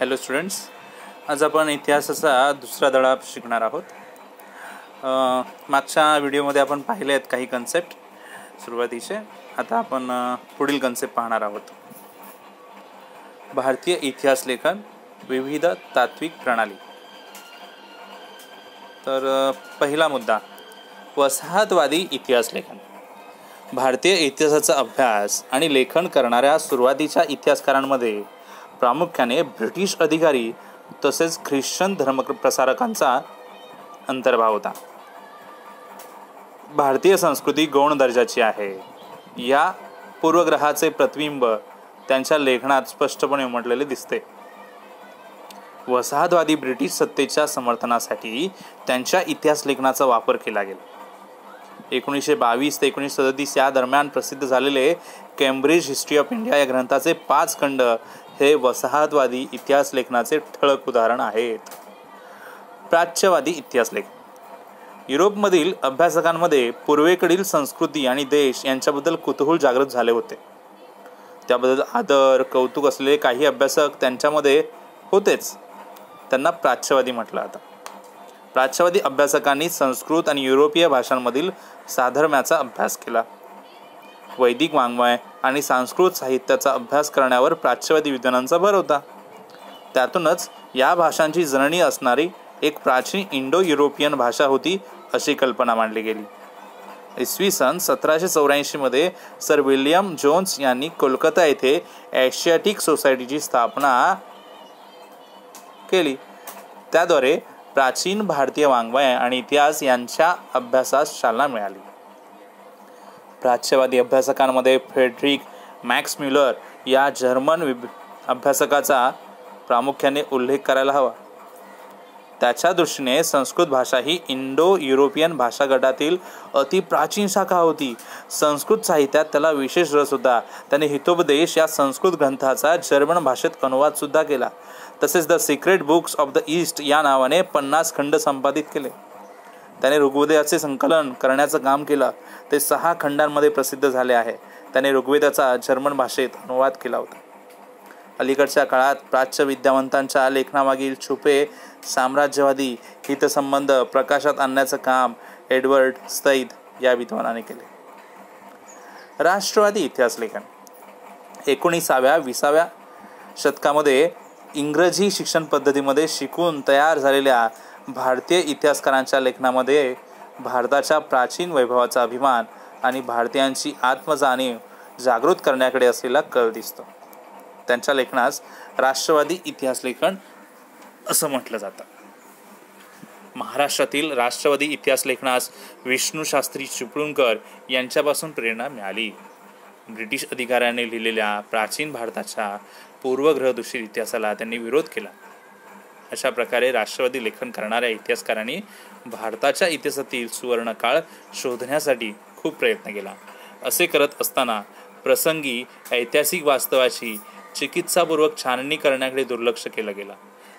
Hello students आज आपण इतिहासाचा दुसरा धडा शिकणार आहोत. मागच्या व्हिडिओमध्ये आपण पाहिले आहेत काही कन्सेप्ट सुरुवातीचे. आता आपण पुढील कन्सेप्ट पाहणार आहोत. भारतीय इतिहास लेखन विविध तात्विक प्रणाली. तर पहिला मुद्दा वसाहतवादी इतिहास लेखन. भारतीय इतिहासाचा अभ्यास आणि लेखन करणाऱ्या सुरुवातीच्या इतिहासकारांमध्ये प्रामुख्याने ब्रिटिश अधिकारी तसेच ख्रिश्चन धर्मप्रसारकांचा अंतर्भाव होता. भारतीय संस्कृती गौण दर्जाची आहे. या पूर्वग्रहाचे प्रतिबिंब त्यांच्या लेखनात स्पष्टपणे उमटलेले दिसते. वसाहतवादी ब्रिटिश सत्तेच्या समर्थनासाठी त्यांच्या इतिहास लेखनाचा वापर केला गेला. एकोणीसशे बावीस ते एकोणीसशे सदतीस या दरम्यान प्रसिद्ध झालेले केम्ब्रिज हिस्ट्री ऑफ इंडिया या ग्रंथाचे पाच खंड हे वसाहतवादी इतिहास लेखनाचे ठळक उदाहरण आहेत. प्राच्यवादी इतिहास लेख. युरोपमधील अभ्यासकांमध्ये पूर्वेकडील संस्कृती आणि देश यांच्याबद्दल कुतूहल जागृत झाले होते. त्याबद्दल आदर कौतुक असलेले काही अभ्यासक त्यांच्यामध्ये होतेच. त्यांना प्राच्यवादी म्हटलं आता प्राच्यवादी अभ्यासकांनी संस्कृत आणि युरोपीय भाषांमधील साधर्म्याचा अभ्यास केला. वैदिक वाङ्मय आणि सांस्कृत साहित्याचा अभ्यास करण्यावर प्राच्यवादी विद्वानांचा भर होता. त्यातूनच या भाषांची जननी असणारी एक प्राचीन इंडो युरोपियन भाषा होती अशी कल्पना मांडली गेली. इसवी सन सतराशे चौऱ्याऐंशीमध्ये सर विल्यम जोन्स यांनी कोलकाता येथे एशियाटिक सोसायटीची स्थापना केली. त्याद्वारे प्राचीन भारतीय वाङ्मय आणि इतिहास यांच्या अभ्यासास चालना मिळाली. प्राच्यवादी अभ्यासकांमध्ये फ्रेडरिक मॅक्स म्युलर या जर्मन विभ अभ्यासकाचा प्रामुख्याने उल्लेख करायला हवा. त्याच्या दृष्टीने संस्कृत भाषा ही इंडो युरोपियन भाषा गटातील अतिप्राचीन शाखा होती. संस्कृत साहित्यात त्याला विशेष रस होता. त्याने हितोपदेश या संस्कृत ग्रंथाचा जर्मन भाषेत अनुवाद सुद्धा केला. तसेच the secret books of the east या नावाने पन्नास खंड संपादित केले. त्याने ऋग्वेदाचे संकलन करण्याचं काम केलं. ते सहा खंडांमध्ये प्रसिद्ध झाले आहे. त्याने ऋग्वेदाचा जर्मन भाषेत अनुवाद केला होता. अलीकडच्या काळात प्राच्य विद्यावंतांच्या लेखनामागील छुपे साम्राज्यवादी हितसंबंध प्रकाशात आणण्याचं काम एडवर्ड सैद या विद्वानाने केले. राष्ट्रवादी इतिहास लेखन. एकोणीसाव्या विसाव्या शतकामध्ये इंग्रजी शिक्षण पद्धतीमध्ये शिकून तयार झालेल्या भारतीय इतिहासकारांच्या लेखनामध्ये भारताच्या प्राचीन वैभवाचा अभिमान आणि भारतीयांची आत्मजाणीव जागृत करण्याकडे असलेला कल दिसतो. त्यांच्या लेखनास राष्ट्रवादी इतिहास लेखन असं म्हटलं जातं. महाराष्ट्रातील राष्ट्रवादी इतिहास लेखनास विष्णूशास्त्री चिपळूणकर यांच्यापासून प्रेरणा मिळाली. ब्रिटिश अधिकाऱ्यांनी लिहिलेल्या प्राचीन भारताच्या पूर्वग्रहदूषित इतिहासाला त्यांनी विरोध केला. अशा प्रकारे राष्ट्रवादी लेखन करणाऱ्या इतिहासकारांनी भारताच्या इतिहासातील सुवर्णकाळ शोधण्यासाठी खूप प्रयत्न केला. असे करत असताना प्रसंगी ऐतिहासिक वास्तवाची चिकित्सापूर्वक छाननी करण्याकडे दुर्लक्ष केलं गेलं.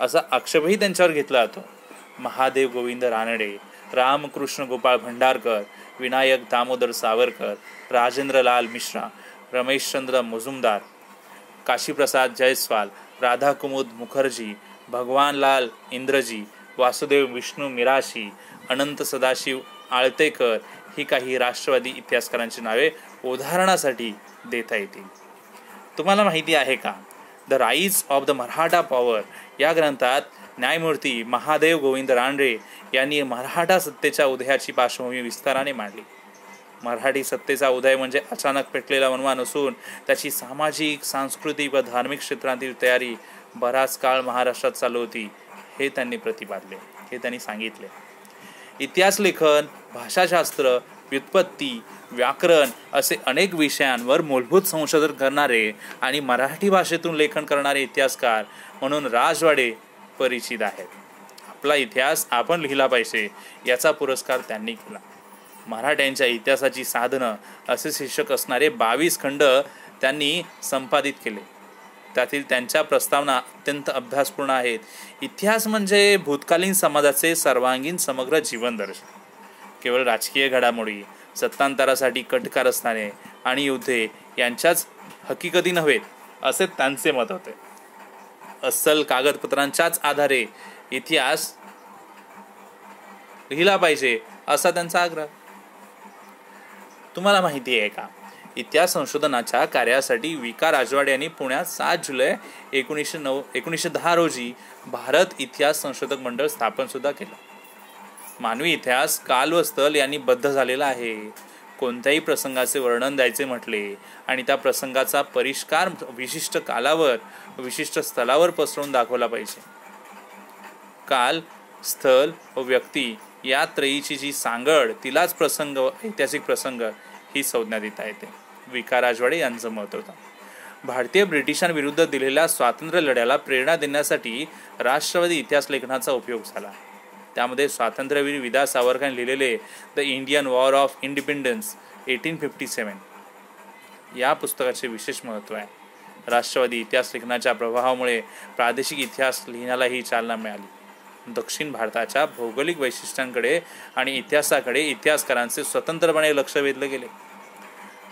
असा आक्षेपही त्यांच्यावर घेतला जातो. महादेव गोविंद रानडे रामकृष्ण गोपाळ भंडारकर विनायक दामोदर सावरकर राजेंद्रलाल मिश्रा रमेशचंद्र मुजुमदार काशीप्रसाद जयस्वाल राधाकुमुद मुखर्जी भगवानलाल इंद्रजी वासुदेव विष्णू मिराशी अनंत सदाशिव आळतेकर ही काही राष्ट्रवादी इतिहासकारांची नावे उदाहरणासाठी देता येतील. तुम्हाला माहिती आहे का? The rise of the Maratha power या ग्रंथात न्यायमूर्ती महादेव गोविंद रानडे यांनी मराठा सत्तेच्या उदयाची पार्श्वभूमी विस्ताराने मांडली. मराठी सत्तेचा उदय म्हणजे अचानक पेटलेला वनवा नसून त्याची सामाजिक सांस्कृतिक व धार्मिक क्षेत्रातील तयारी बराच काळ महाराष्ट्रात चालू होती. हे त्यांनी प्रतिपादले हे त्यांनी सांगितले. इतिहास लेखन भाषाशास्त्र व्युत्पत्ती व्याकरण असे अनेक विषयांवर मूलभूत संशोधन करणारे आणि मराठी भाषेतून लेखन करणारे इतिहासकार म्हणून राजवाडे परिचित आहेत. आपला इतिहास आपण लिहिला पाहिजे याचा पुरस्कार त्यांनी केला. मराठ्यांच्या इतिहासाची साधनं असे शीर्षक असणारे बावीस खंड त्यांनी संपादित केले. त्यातील त्यांच्या प्रस्तावना अत्यंत अभ्यासपूर्ण आहेत. इतिहास म्हणजे भूतकालीन समाजाचे सर्वांगीण समग्र जीवनदर्शन. केवळ राजकीय घडामोडी सत्तांतरासाठी कटकार असणारे आणि युद्धे यांच्याच हकीकती नव्हेत असे त्यांचे मत होते. अस्सल कागदपत्रांच्याच आधारे इतिहास लिहिला पाहिजे असा त्यांचा आग्रह. तुम्हाला माहिती आहे का? इतिहास संशोधनाच्या कार्यासाठी विका राजवाडे यांनी पुण्यात सात जुलै एकोणीसशे नऊ एकोणीसशे दहा रोजी भारत इतिहास संशोधक मंडळ स्थापन सुद्धा केलं. मानवी इतिहास काल व स्थल यांनी बद्ध झालेला आहे. कोणत्याही प्रसंगाचे वर्णन द्यायचे म्हटले आणि त्या प्रसंगाचा परिष्कार विशिष्ट कालावर विशिष्ट स्थलावर पसरवून दाखवला पाहिजे. काल स्थल व व्यक्ती या त्रयीची जी सांगड तिलाच प्रसंग ऐतिहासिक प्रसंग ही संज्ञा देता येते. विका राजवाडे यांचं मत होतं. भारतीय ब्रिटिशांविरुद्ध दिलेल्या स्वातंत्र्य लढ्याला प्रेरणा देण्यासाठी राष्ट्रवादी इतिहास लेखनाचा उपयोग झाला. त्यामध्ये स्वातंत्र्यवीर विदा सावरकरांनी लिहिलेले the Indian war of independence eighteen fifty seven या पुस्तकाचे विशेष महत्त्व आहे. राष्ट्रवादी इतिहास लेखनाच्या प्रभावामुळे प्रादेशिक इतिहास लिहिण्यालाही चालना मिळाली. दक्षिण भारताच्या भौगोलिक वैशिष्ट्यांकडे आणि इतिहासाकडे इतिहासकारांचे स्वतंत्रपणे लक्ष वेधले गेले.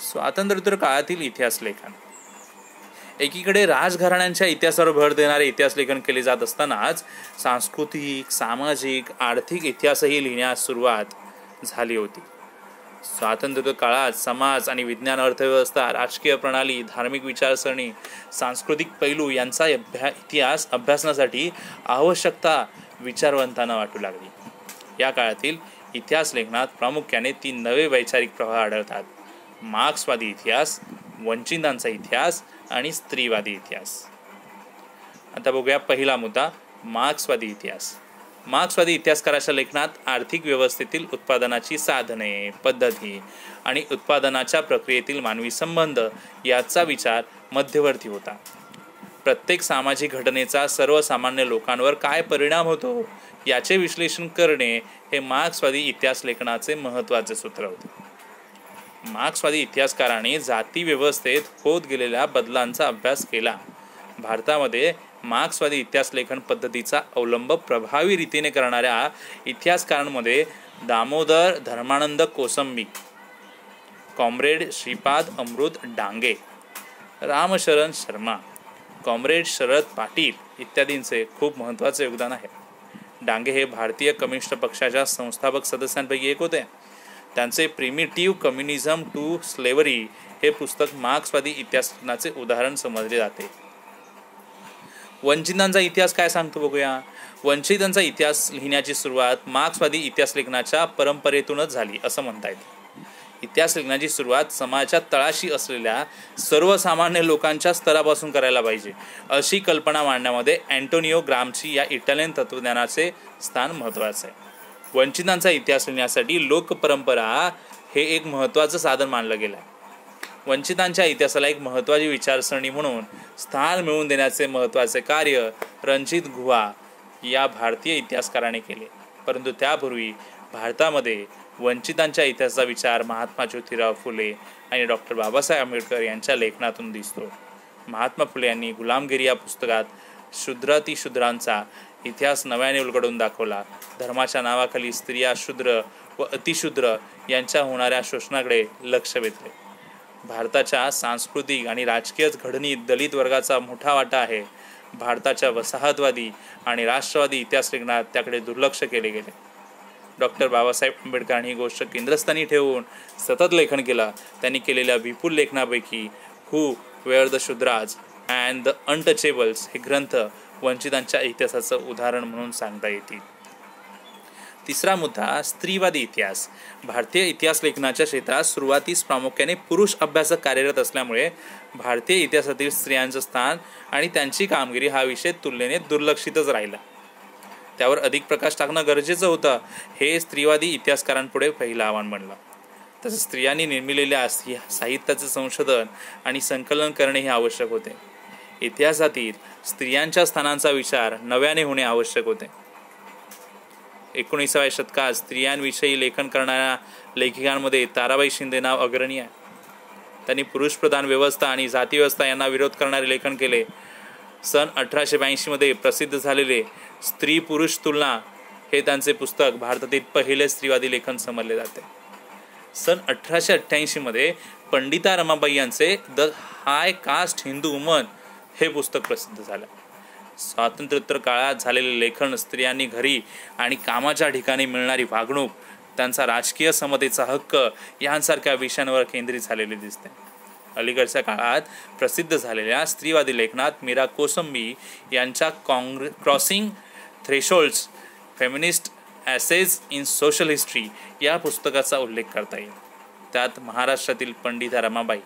स्वातंत्र्योत्तर काळातील इतिहास लेखन. एकीकडे राजघराण्यांच्या इतिहासावर भर देणारे इतिहास लेखन केले जात असतानाच सांस्कृतिक सामाजिक आर्थिक इतिहासही लिहिण्यास सुरुवात झाली होती. स्वातंत्र्य काळात समाज आणि विज्ञान अर्थव्यवस्था राजकीय प्रणाली धार्मिक विचारसरणी सांस्कृतिक पैलू यांचा अभ्या इतिहास अभ्यासण्यासाठी आवश्यकता विचारवंतांना वाटू लागली. या काळातील इतिहास लेखनात प्रामुख्याने तीन नवे वैचारिक प्रवाह आढळतात. मार्क्सवादी इतिहास वंचितांचा इतिहास आणि स्त्रीवादी इतिहास. आता बघूया पहिला मुद्दा मार्क्सवादी इतिहास. मार्क्सवादी इतिहासकाराच्या लेखनात आर्थिक व्यवस्थेतील उत्पादनाची साधने पद्धती आणि उत्पादनाच्या प्रक्रियेतील मानवी संबंध याचा विचार मध्यवर्ती होता. प्रत्येक सामाजिक घटनेचा सर्वसामान्य लोकांवर काय परिणाम होतो याचे विश्लेषण करणे हे मार्क्सवादी इतिहास लेखनाचे महत्त्वाचे सूत्र होते. मार्क्सवादी इतिहासकारांनी जातीव्यवस्थेत होत गेलेल्या बदलांचा अभ्यास केला. भारतामध्ये मार्क्सवादी इतिहास लेखन पद्धतीचा अवलंब प्रभावी रीतीने करणाऱ्या इतिहासकारांमध्ये दामोदर धर्मानंद कोसंबी कॉम्रेड श्रीपाद अमृत डांगे रामशरण शर्मा कॉम्रेड शरद पाटील इत्यादींचे खूप महत्त्वाचे योगदान आहे. डांगे हे भारतीय कम्युनिस्ट पक्षाच्या संस्थापक सदस्यांपैकी एक होते. त्यांचे प्रिमिटिव्ह कम्युनिझम टू स्लेवरी हे पुस्तक मार्क्सवादी इतिहासाचे उदाहरण समजले जाते. वंचितांचा इतिहास काय सांगतो बघूया. वंचितांचा इतिहास लिहिण्याची सुरुवात मार्क्सवादी इतिहास लेखनाच्या परंपरेतूनच झाली असं म्हणता येते इतिहास लेखनाची सुरुवात समाजाच्या तळाशी असलेल्या सर्वसामान्य लोकांच्या स्तरापासून करायला पाहिजे अशी कल्पना मांडण्यामध्ये अँटोनिओ ग्रामची या इटालियन तत्वज्ञानाचे स्थान महत्त्वाचं आहे. वंचितांचा इतिहास लिहिण्यासाठी लोकपरंपरा हे एक महत्त्वाचं साधन मानलं गेलं आहे वंचितांच्या इतिहासाला एक महत्त्वाची विचारसरणी म्हणून स्थान मिळवून देण्याचे महत्त्वाचे कार्य रणजित गुहा या भारतीय इतिहासकाराने केले. परंतु त्यापूर्वी भारतामध्ये वंचितांच्या इतिहासाचा विचार महात्मा ज्योतिराव फुले आणि डॉक्टर बाबासाहेब आंबेडकर यांच्या लेखनातून दिसतो. महात्मा फुले यांनी गुलामगिरी या पुस्तकात शूद्रातिशूद्रांचा इतिहास नव्याने उलगडून दाखवला. धर्माच्या नावाखाली स्त्रिया शूद्र व अतिशूद्र यांच्या होणाऱ्या शोषणाकडे लक्ष वेधले. भारताच्या सांस्कृतिक आणि राजकीय घडणीत दलित वर्गाचा मोठा वाटा आहे. भारताच्या वसाहतवादी आणि राष्ट्रवादी इतिहास लेखनात त्याकडे दुर्लक्ष केले गेले. डॉक्टर बाबासाहेब आंबेडकरांनी ही गोष्ट केंद्रस्थानी ठेवून सतत लेखन केलं. त्यांनी केलेल्या विपुल लेखनापैकी who were the Shudras and the untouchables हे ग्रंथ वंचितांच्या इतिहासाचं उदाहरण म्हणून सांगता येतील. तिसरा मुद्दा स्त्रीवादी इतिहास. भारतीय इतिहास लेखनाच्या क्षेत्रात सुरुवातीस प्रामुख्याने पुरुष अभ्यासक कार्यरत असल्यामुळे भारतीय इतिहासातील स्त्रियांचं स्थान आणि त्यांची कामगिरी हा विषय तुलनेने दुर्लक्षितच राहिला. त्यावर अधिक प्रकाश टाकणं गरजेचं होतं हे स्त्रीवादी इतिहासकारांपुढे पहिलं आव्हान बनलं. तसंच स्त्रियांनी निर्मिलेल्या साहित्याचं संशोधन आणि संकलन करणे हे आवश्यक होते. इतिहासातील स्त्रियांच्या स्थानांचा विचार नव्याने होणे आवश्यक होते. एकोणीसाव्या शतकात स्त्रियांविषयी लेखन करणाऱ्या लेखिकांमध्ये ताराबाई शिंदे नाव अग्रणी आहे. त्यांनी पुरुषप्रधान व्यवस्था आणि जातीव्यवस्था यांना विरोध करणारे लेखन केले. सन अठराशे ब्याऐंशीमध्ये प्रसिद्ध झालेले स्त्री पुरुष तुलना हे त्यांचे पुस्तक भारतातील पहिले स्त्रीवादी लेखन समजले जाते. सन अठराशे अठ्ठ्याऐंशीमध्ये पंडिता रमाबाई यांचे the high caste Hindu woman हे पुस्तक प्रसिद्ध झालं. स्वातंत्र्योत्तर काळात झालेले लेखन स्त्रियांनी घरी आणि कामाच्या ठिकाणी मिळणारी वागणूक त्यांचा राजकीय समतेचा हक्क यांसारख्या विषयांवर केंद्रित झालेले दिसते. अलीकडच्या काळात प्रसिद्ध झालेल्या स्त्रीवादी लेखनात मीरा कोसंबी यांच्या काँग्रे crossing thresholds feminist essays in social history या पुस्तकाचा उल्लेख करता येईल. त्यात महाराष्ट्रातील पंडिता रमाबाई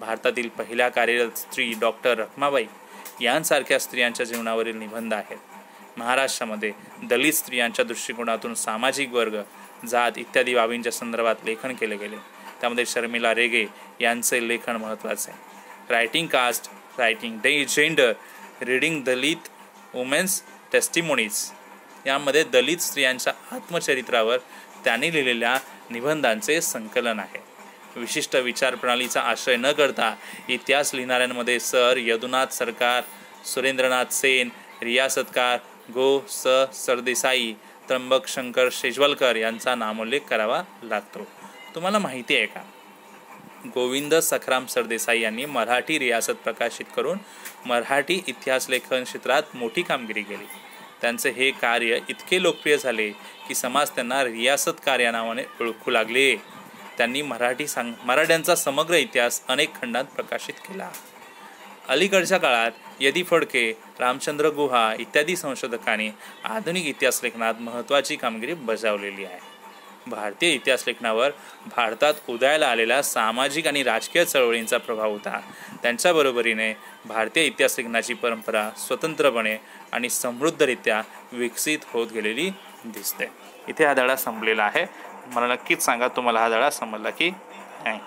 भारतातील पहिल्या कार्यरत स्त्री डॉक्टर रखमाबाई यांसारख्या स्त्रियांच्या जीवनावरील निबंध आहेत. महाराष्ट्रामध्ये दलित स्त्रियांच्या दृष्टिकोनातून सामाजिक वर्ग जात इत्यादी बाबींच्या संदर्भात लेखन केले गेले. त्यामध्ये शर्मिला रेगे यांचे लेखन महत्त्वाचे आहे. Writing caste writing day gender reading Dalit women's testimonies यामध्ये दलित स्त्रियांच्या आत्मचरित्रावर त्यांनी लिहिलेल्या निबंधांचे संकलन आहे. विशिष्ट विचारप्रणालीचा आश्रय न करता इतिहास लिहिणाऱ्यांमध्ये सर यदुनाथ सरकार सुरेंद्रनाथ सेन रियासतकार गो स सरदेसाई त्र्यंबक शंकर शेजवलकर यांचा नामोल्लेख करावा लागतो. तुम्हाला माहिती आहे का? गोविंद सखराम सरदेसाई यांनी मराठी रियासत प्रकाशित करून मराठी इतिहास लेखन क्षेत्रात मोठी कामगिरी केली. त्यांचे हे कार्य इतके लोकप्रिय झाले की समाज त्यांना रियासतकार या नावाने ओळखू लागले. त्यांनी मराठी सांग मराठ्यांचा समग्र इतिहास अनेक खंडात प्रकाशित केला. अलीकडच्या काळात यदी फडके रामचंद्र गुहा इत्यादी संशोधकांनी आधुनिक इतिहास लेखनात महत्त्वाची कामगिरी बजावलेली आहे. भारतीय इतिहास लेखनावर भारतात उदयाला आलेल्या सामाजिक आणि राजकीय चळवळींचा प्रभाव होता. त्यांच्याबरोबरीने भारतीय इतिहास लेखनाची परंपरा स्वतंत्रपणे आणि समृद्धरित्या विकसित होत गेलेली दिसते. इथे हा धडा संपलेला आहे. मला नक्कीच सांगा. तुम्हाला हा धडा समजला की नाही.